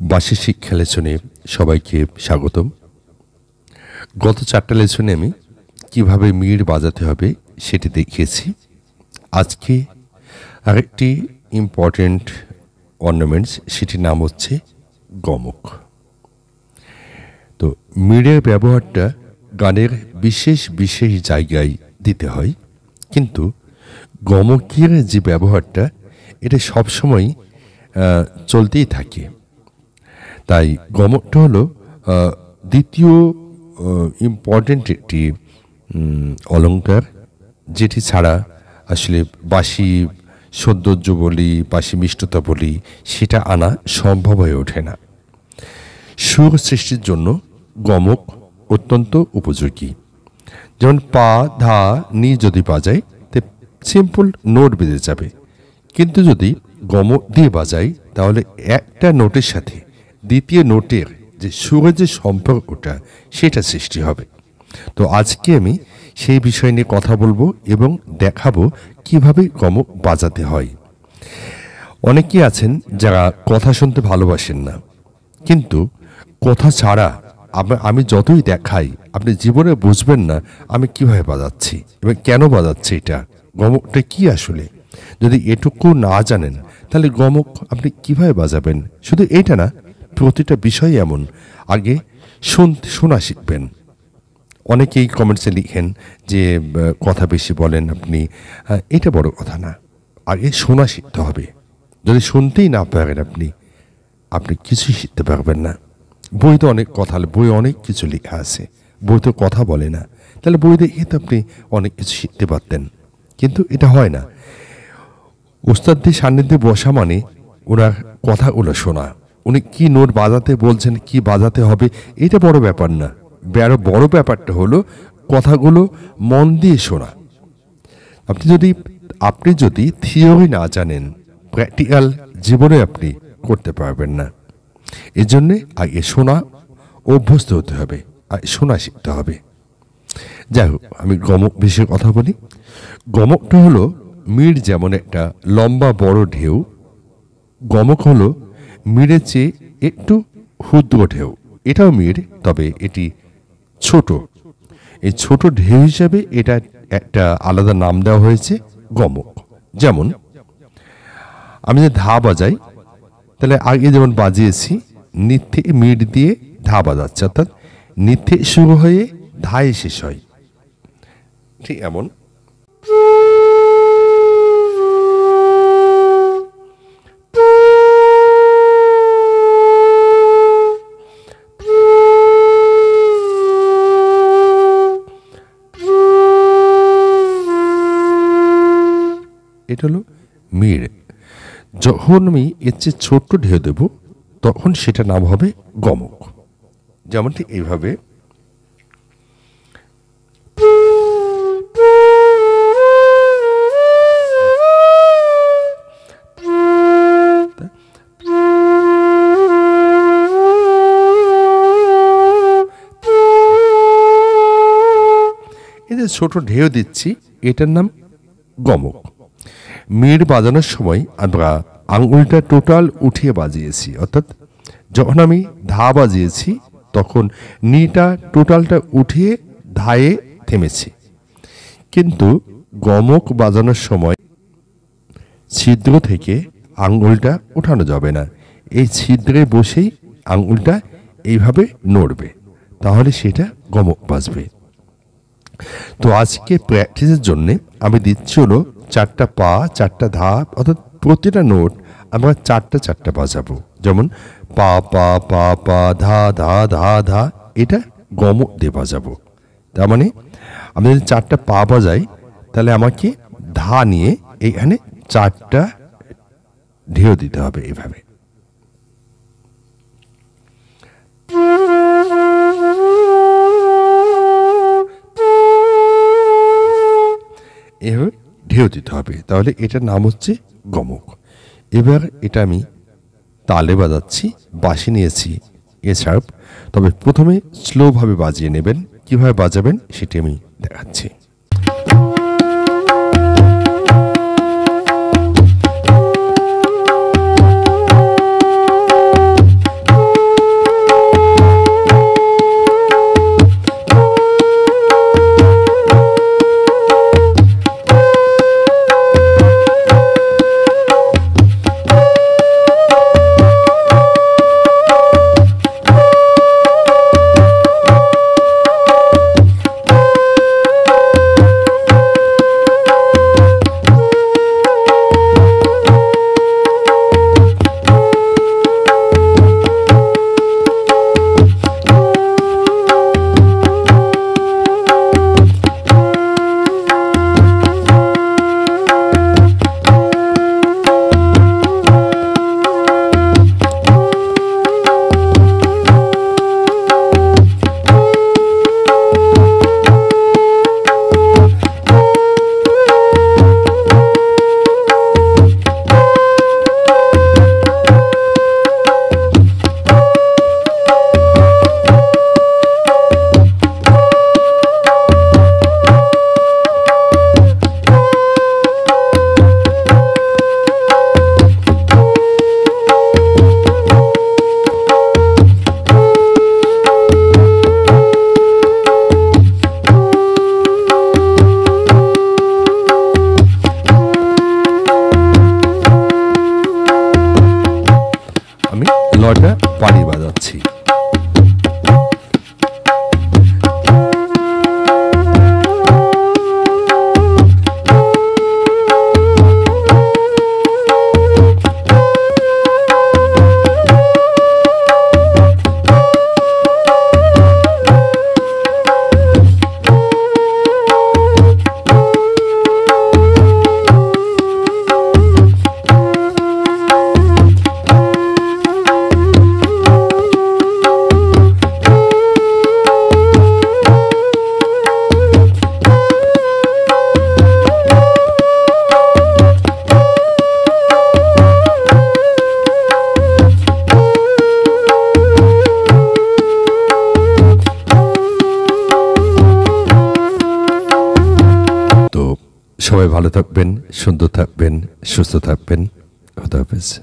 বাসি শিক্ষা সবাইকে স্বাগতম। গত চারটা লেসনে আমি কীভাবে মিড় বাজাতে হবে সেটি দেখিয়েছি। আজকে আরেকটি ইম্পর্ট্যান্ট অর্নামেন্টস সেটির নাম হচ্ছে গমক। তো মিড়ের ব্যবহারটা গানের বিশেষ বিশেষ জায়গায় দিতে হয়, কিন্তু গমকের যে ব্যবহারটা, এটা সবসময় চলতেই থাকে। তাই গমকটা হলো দ্বিতীয় ইম্পর্ট্যান্ট একটি উম, অলংকার যেটি ছাড়া আসলে বাসি সৌন্দর্য বলি বাসি মিষ্টতা বলি সেটা আনা সম্ভব হয়ে ওঠে না। সুর সৃষ্টির জন্য গমক অত্যন্ত উপযোগী। যেমন পা ধা নি যদি বাজাই তে সিম্পল নোট বেজে যাবে। কিন্তু যদি গমক দিয়ে বাজাই তাহলে একটা নোটের সাথে দ্বিতীয় নোটের যে সুরের যে সম্পর্কটা, সেটা সৃষ্টি হবে। তো আজকে আমি সেই বিষয় নিয়ে কথা বলব এবং দেখাবো কীভাবে গমক বাজাতে হয়। অনেকেই আছেন যারা কথা শুনতে ভালোবাসেন না, কিন্তু কথা ছাড়া আমি যতই দেখাই, আপনি জীবনে বুঝবেন না আমি কীভাবে বাজাচ্ছি এবং কেন বাজাচ্ছি এটা, গমকটা কি আসলে? যদি এটুকু না জানেন, তাহলে গমক আপনি কীভাবে বাজাবেন? শুধু এটা না প্রতিটা বিষয় এমন। আগে শুনতে শোনা শিখবেন। অনেকেই কমেন্টসে লিখেন যে কথা বেশি বলেন আপনি। এটা বড় কথা না। আগে শোনা শিখতে হবে। যদি শুনতেই না পারেন আপনি আপনি কিছুই শিখতে পারবেন না। বইতে অনেক কথা বই অনেক কিছু লেখা আছে। বই তো কথা বলে না। তাহলে বই দেখে তো আপনি অনেক কিছু শিখতে পারতেন। কিন্তু এটা হয় না। ওস্তাদদের সান্নিধ্যে বসা মানে ওনার কথাগুলো শোনা। উনি কি নোট বাজাতে বলছেন, কি বাজাতে হবে, এটা বড় ব্যাপার না। বড় বড় ব্যাপারটা হলো, কথাগুলো মন দিয়ে শোনা। আপনি যদি আপনি যদি থিওরি না জানেন, প্র্যাকটিক্যাল জীবনে আপনি করতে পারবেন না। এর জন্যে আগে শোনা, অভ্যস্ত হতে হবে, আর শোনা শিখতে হবে। যাই হোক, আমি গমক বিষয়ে কথা বলি। গমকটা হলো মিড় যেমন একটা লম্বা বড় ঢেউ, গমক হলো মিড়ের চেয়ে একটু ক্ষুদ্র ঢেউ এটাও মিড় তবে এটি ছোট। এই ছোট ঢেউ হিসাবে এটা একটা আলাদা নাম দেওয়া হয়েছে, গমক। যেমন, আমি যে ধা বাজাই, তাহলে আগে যেমন বাজিয়েছি, নিত্যে মিট দিয়ে ধা বাজাচ্ছে, অর্থাৎ নিত্যে শুরু হয়ে ধায়ে শেষ হয়। ঠিক এমন। এটা হলো মিড় যখন আমি এর চেয়ে ছোট্ট ঢেউ দেব, তখন সেটা নাম হবে গমক। যেমন ঠিক এইভাবে ছোট ঢেউ দিচ্ছি, এটার নাম গমক। মিড় বাজানোর সময় আমরা আঙ্গুলটা টোটাল উঠিয়ে বাজিয়েছি। অর্থাৎ যখন আমি ধা বাজিয়েছি, তখন নিটা টোটালটা উঠিয়ে ধায়ে থেমেছি। কিন্তু গমক বাজানোর সময় ছিদ্র থেকে আঙুলটা ওঠানো যাবে না। এই ছিদ্রে বসেই আঙ্গুলটা এইভাবে নড়বে, তাহলে সেটা গমক বাজবে। তো আজকে প্র্যাকটিসের জন্যে আমি দিচ্ছি হলো চারটা পা, চারটা ধাপ, অর্থাৎ প্রতিটা নোট আমরা চারটা চারটা বাজাবো। যেমন পা পা পা পা, ধা ধা ধা ধা, এটা গম দিয়ে বাজাবো। তার মানে আমি যদি চারটা পা বাজাই, তাহলে আমাকে ধা নিয়ে এইখানে চারটা ঢেউ দিতে হবে এভাবে। ঢেউ দিতে হবে। তাহলে এটার নাম হচ্ছে গমক। এবার এটা আমি তালে বাজাচ্ছি, বাসি নিয়েছি এছাড়া তবে প্রথমে স্লোভাবে বাজিয়ে নেবেন। কীভাবে বাজাবেন সেটি আমি দেখাচ্ছি। সবাই ভালো থাকবেন সুন্দর থাকবেন সুস্থ থাকবেন। কথা হাফেজ।